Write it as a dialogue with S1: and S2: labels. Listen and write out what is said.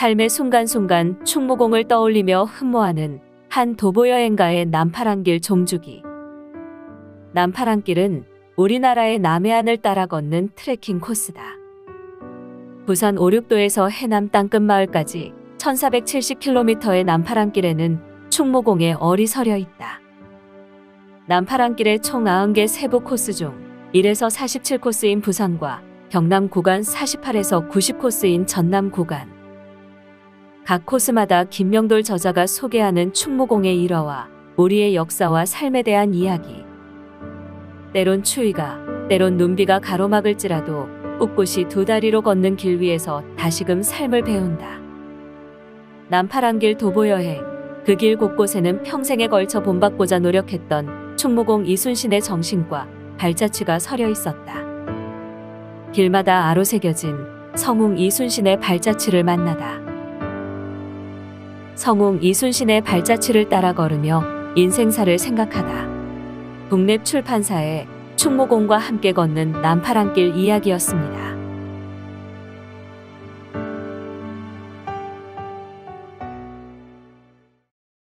S1: 삶의 순간순간 충무공을 떠올리며 흠모하는 한 도보 여행가의 남파랑길 종주기. 남파랑길은 우리나라의 남해안을 따라 걷는 트레킹 코스다. 부산 오륙도에서 해남 땅끝 마을까지 1470km의 남파랑길에는 충무공의 얼이 서려 있다. 남파랑길의 총 90개 세부 코스 중 1에서 47코스인 부산과 경남 구간 48에서 90코스인 전남 구간. 각 코스마다 김명돌 저자가 소개하는 충무공의 일화와 우리의 역사와 삶에 대한 이야기. 때론 추위가, 때론 눈비가 가로막을지라도 꿋꿋이 두 다리로 걷는 길 위에서 다시금 삶을 배운다. 남파랑길 도보여행, 그 길 곳곳에는 평생에 걸쳐 본받고자 노력했던 충무공 이순신의 정신과 발자취가 서려 있었다. 길마다 아로 새겨진 성웅 이순신의 발자취를 만나다. 성웅 이순신의 발자취를 따라 걸으며 인생사를 생각하다. 국내 출판사의 충무공과 함께 걷는 남파랑길 이야기였습니다.